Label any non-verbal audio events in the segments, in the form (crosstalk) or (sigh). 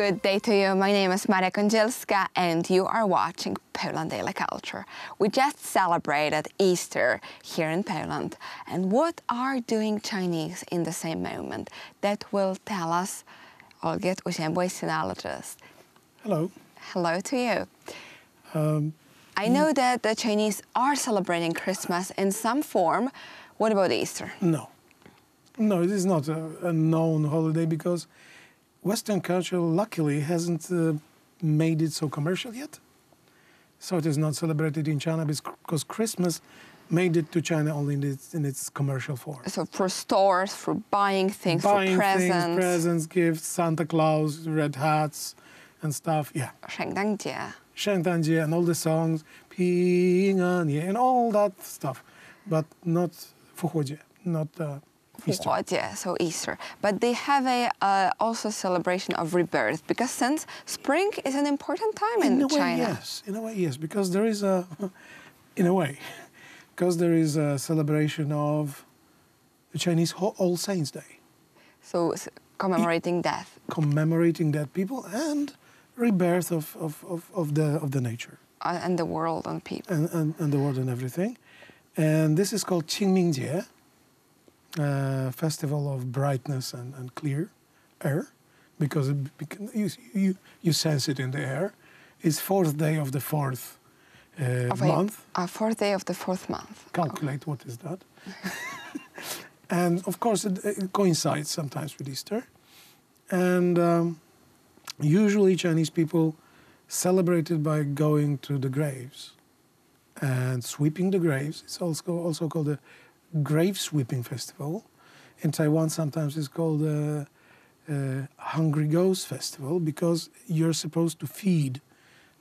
Good day to you. My name is Maria Kądzielska and you are watching Poland Daily Culture. We just celebrated Easter here in Poland. And what are doing Chinese in the same moment? That will tell us Olgierd Uziembło, sinologist. Hello. Hello to you. Um, I know that the Chinese are celebrating Christmas in some form. What about Easter? No. No, it is not a, a known holiday because Western culture, luckily, hasn't uh, made it so commercial yet. So it is not celebrated in China because Christmas made it to China only in its, in its commercial form. So for stores, for buying things, buying for presents. Things, presents, gifts, Santa Claus, red hats and stuff, yeah. Shengdanjie. Shengdanjie and all the songs, Ping and all that stuff, but not Fuhuojie, not... Uh, Easter. so Easter. But they have a uh, also celebration of rebirth because since spring is an important time in, in a China. Way, yes, in a way, yes, because there is a, (laughs) in a way, (laughs) because there is a celebration of the Chinese All Saints Day. So commemorating death. Commemorating dead people and rebirth of, of, of, of the of the nature. Uh, and the world and people. And, and, and the world and everything. And this is called Qingmingjie uh, festival of brightness and, and clear air because it, you, you, you sense it in the air. It's fourth day of the fourth uh, of month. A, a, fourth day of the fourth month. Calculate okay. what is that. (laughs) (laughs) and of course, it, it, coincides sometimes with Easter. And um, usually, Chinese people celebrate it by going to the graves and sweeping the graves. It's also also called a grave sweeping festival. In Taiwan, sometimes it's called a, a Hungry Ghost Festival because you're supposed to feed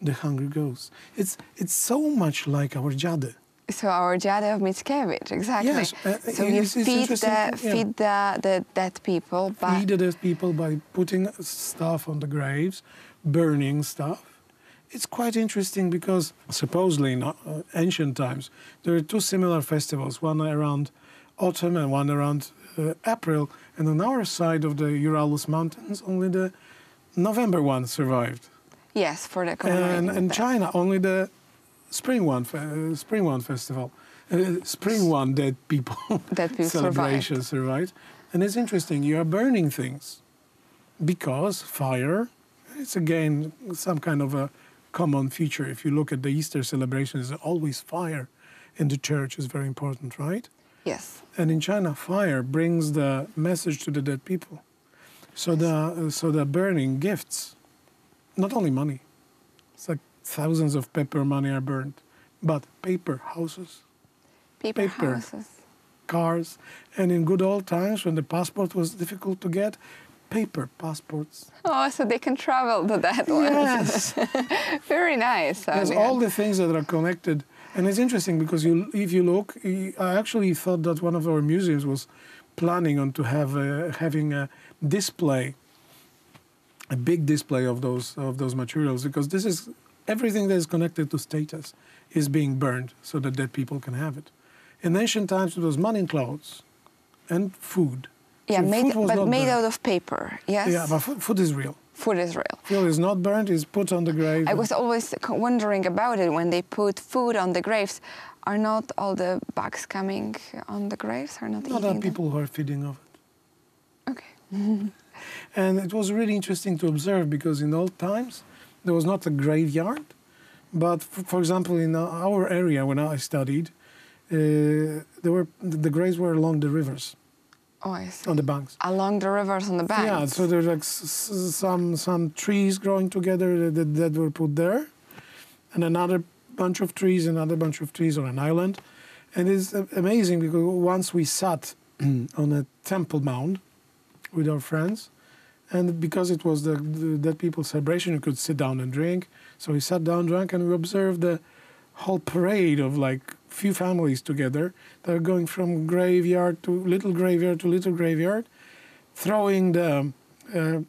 the hungry ghosts. It's it's so much like our Dziady. So our Dziady of Mickiewicz, exactly. Yes, uh, uh so you feed the yeah. feed the, the dead people by feed the dead people by putting stuff on the graves, burning stuff. It's quite interesting because supposedly in uh, ancient times there are two similar festivals, one around autumn and one around uh, April. And on our side of the Uralus Mountains, only the November one survived. Yes, for the and in China, only the spring one, uh, spring one festival, uh, spring one dead people, (laughs) dead people (laughs) celebration survived. survived. And it's interesting. You are burning things because fire. It's again some kind of a common feature. If you look at the Easter celebrations, there's always fire in the church is very important, right? Yes. And in China, fire brings the message to the dead people. So the so the burning gifts, not only money. It's like thousands of paper money are burned, but paper houses, paper, paper houses, cars, and in good old times when the passport was difficult to get, paper passports. Oh, so they can travel to that one. Yes. (laughs) Very nice. There's all the things that are connected. And it's interesting because you, if you look, I actually thought that one of our museums was planning on to have a, having a display, a big display of those of those materials because this is everything that is connected to status is being burned so that dead people can have it. In ancient times, it was money and clothes and food yeah, made, but made out of paper. Yes. Yeah, but food, food is real. Food is real. Food is not burnt; it's put on the grave. I was always wondering about it when they put food on the graves. Are not all the bugs coming on the graves? Are not, not eating people them? who are feeding of it. Okay. (laughs) and it was really interesting to observe because in old times there was not a graveyard, but for example, in our area when I studied, uh, there were the graves were along the rivers. Oh, I see. On the banks. Along the rivers on the banks. Yeah, so there's like some some trees growing together that, that were put there, and another bunch of trees, another bunch of trees on an island, and it's amazing because once we sat (clears throat) on a temple mound with our friends, and because it was the, the dead people celebration, you could sit down and drink. So we sat down, drank, and we observed the whole parade of like few families together that are going from graveyard to little graveyard to little graveyard, throwing the uh,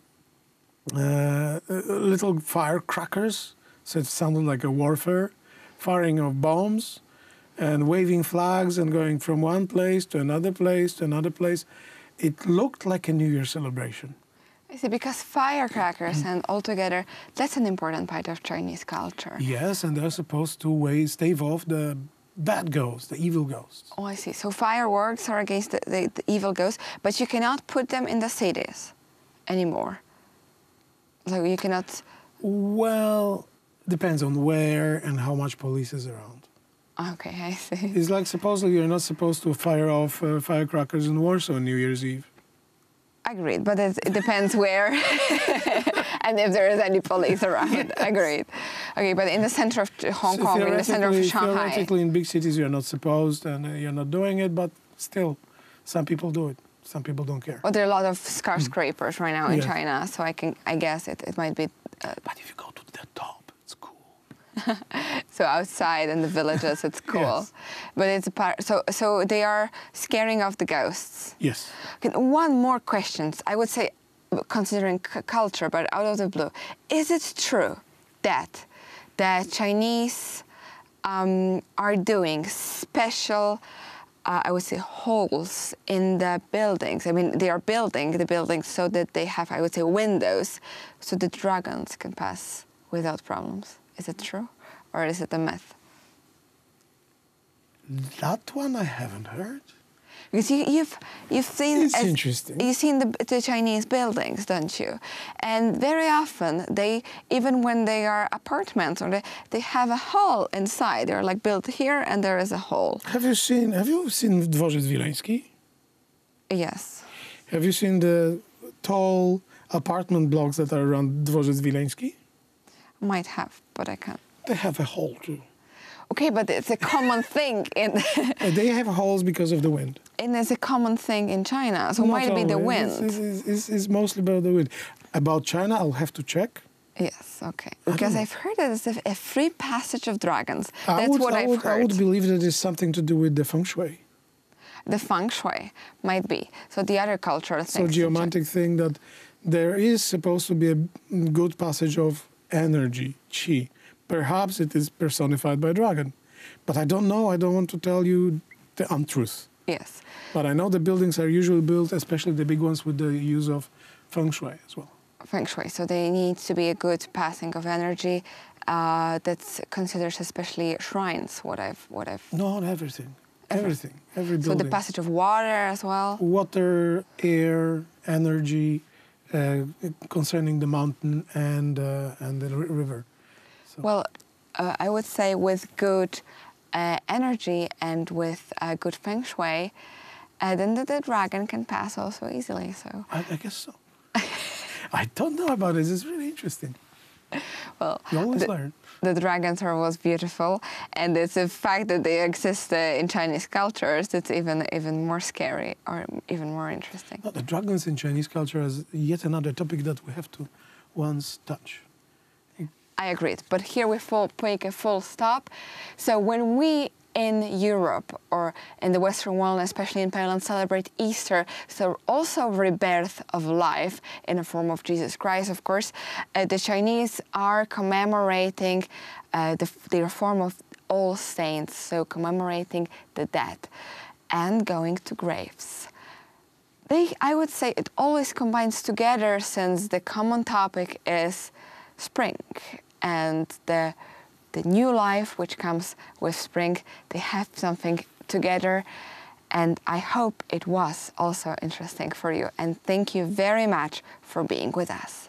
uh, little firecrackers, so it sounded like a warfare, firing of bombs, and waving flags and going from one place to another place to another place. It looked like a New Year celebration. I see, because firecrackers and altogether, that's an important part of Chinese culture. Yes, and they're supposed to way stave off the bad ghosts, the evil ghosts. Oh, I see. So fireworks are against the, the, the evil ghosts, but you cannot put them in the cities anymore. So you cannot. Well, depends on where and how much police is around. Okay, (laughs) I see. It's like supposedly you're not supposed to fire off uh, firecrackers in Warsaw on New Year's Eve. Agreed, but it, it depends where (laughs) and if there is any police around. Agreed. Okay, but in the center of Hong So Kong, in the center of Shanghai. Theoretically, in big cities, you're not supposed and uh, you're not doing it, but still, some people do it. Some people don't care. Well, there are a lot of skyscrapers right now in Yes. China, so I can, I guess it, it might be. Uh, But if you go to the top, it's cool. (laughs) so outside in the villages, it's (laughs) cool, Yes. but it's a part. So, so they are scaring off the ghosts. Yes. Okay, one more question. I would say, considering c- culture, but out of the blue, is it true that the Chinese um, are doing special, uh, I would say, holes in the buildings? I mean, they are building the buildings so that they have, I would say, windows, so the dragons can pass without problems. Is it true, or is it a myth? That one I haven't heard. Because you, you've you've seen It's interesting. You've seen the, the Chinese buildings, don't you? And very often they, even when they are apartments, or they, they have a hall inside. They're like built here, and there is a hole. Have you seen Have you seen Dworzec Wileński? Yes. Have you seen the tall apartment blocks that are around Dworzec Wileński? Might have, but I can't. They have a hole too. Okay, but it's a common thing in, (laughs) They have holes because of the wind. and it's a common thing in China. So Not might be the wind. It's, it's, it's, it's mostly about the wind. About China, I'll have to check. Yes, okay. Because. I've heard that it's a, a free passage of dragons. That's would, what I have would, heard. I would believe that it's something to do with the feng shui. the feng shui might be. So the other cultural thing. So things. to check. geomantic thing that there is supposed to be a good passage of energy, chi. Perhaps it is personified by a dragon. But I don't know. I don't want to tell you the untruth. Yes. But I know the buildings are usually built, especially the big ones, with the use of feng shui as well. feng shui. So they need to be a good passing of energy. Uh, that's considered especially shrines. What I've what I've. Not everything. Everything. Every building. So the passage of water as well. Water, air, energy, uh, concerning the mountain and uh, and the ri- river. So Well, uh, I would say with good uh, energy and with uh, good feng shui, uh, then the, the dragon can pass also easily. So I, I guess so. (laughs) I don't know about this. It's really interesting. well, You always the, learn. the dragon tour was beautiful, and it's a fact that they exist uh, in Chinese cultures that's even even more scary or even more interesting. No, the dragons in Chinese culture is yet another topic that we have to once touch. I agreed, but here we full, make a full stop. So when we in Europe or in the Western world, especially in Poland, celebrate Easter, so also rebirth of life in the form of Jesus Christ, of course, uh, the Chinese are commemorating uh, the, reform of all saints, so commemorating the dead and going to graves. They, I would say it always combines together since the common topic is spring and the the new life which comes with spring. They have something together, and I hope it was also interesting for you. And thank you very much for being with us.